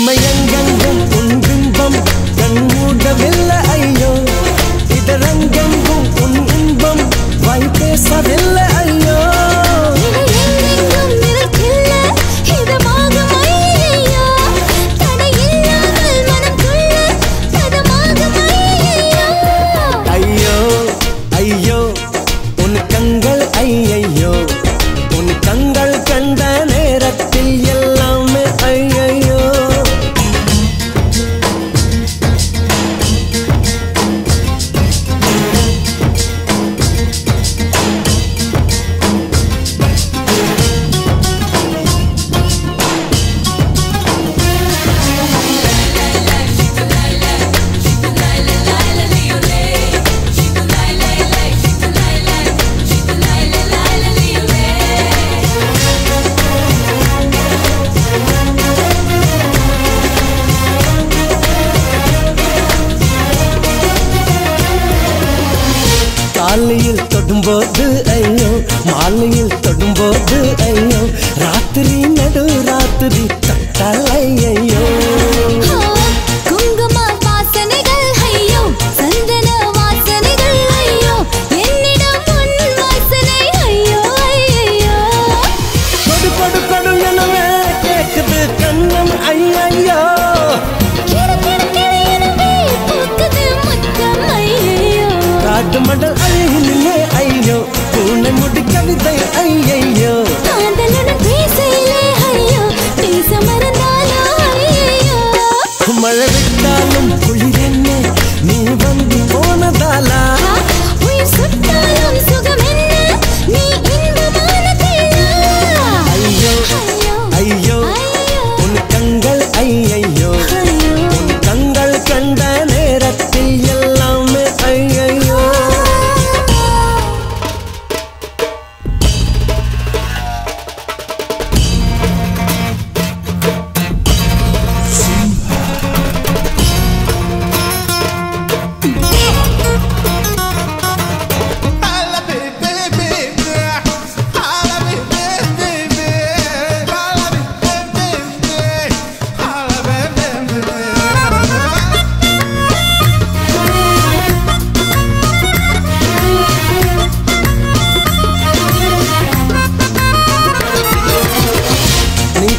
ஒற்றுமை எங்கெங்கும் உன் பிம்பம் கண்மூடவில்லை ஐயோ. இதரங்கெங்கும் உன் இன்பம் வாய் பேசவில்லை மாலையில் தொடும்போது ஐயோ மாலையில் தொடும்போது ஐயோ ராத்திரி நடு ராத்திரி தட்டாலை ஐயோ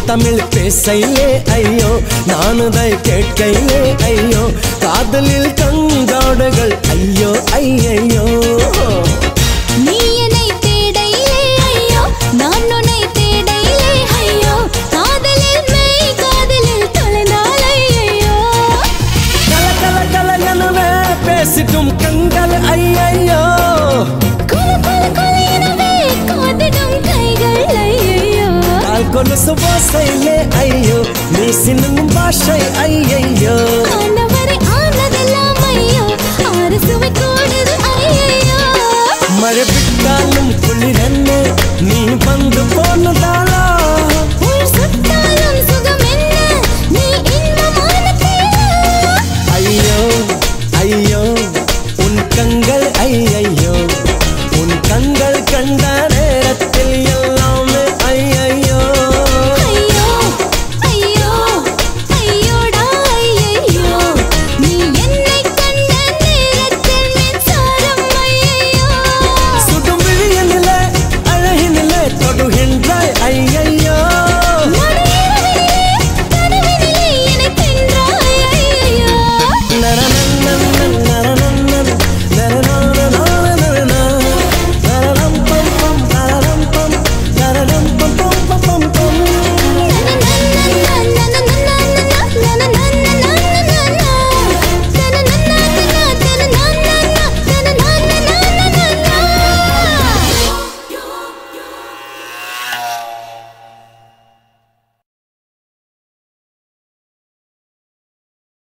தமிழ் பேசையிலே ஐயோ நானுதை கேட்கையிலே ஐயோ காதலில் கங்காடுகள் ஐயோ ஐயையோ. பேசிட்டும் கண்கள் ஐயையோ. கொலுசு ஓசையிலே ஐயோ. நீ சின்னும் பாஷை ஐயையோ. மழை விட்டாலும் குளிரன்னு நீ வந்து போனதாலா? ஐயோ ஐயோ. உன் கண்கள் ஐயையோ. உன் கண்கள் கண்ட நேரத்தில் எல்லாம்